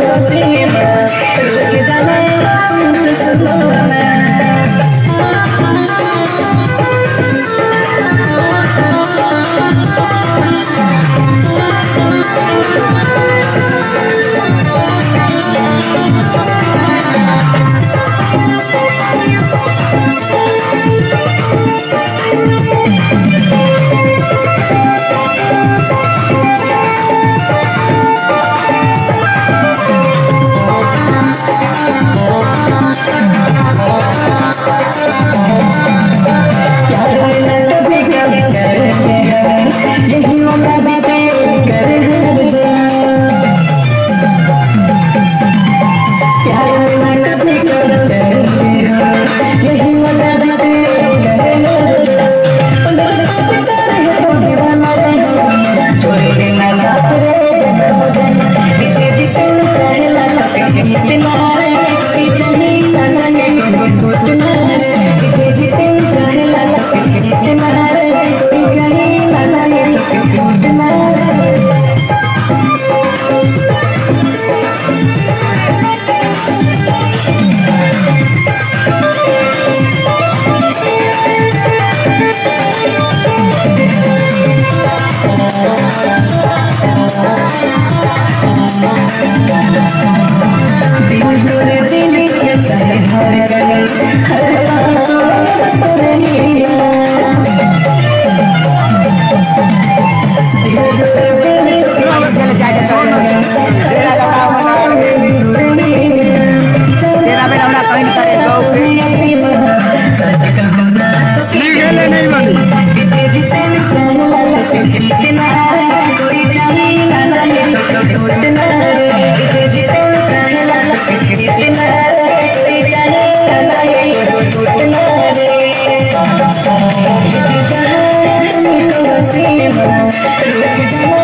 I'm gonna go. जाओ रुक जाओ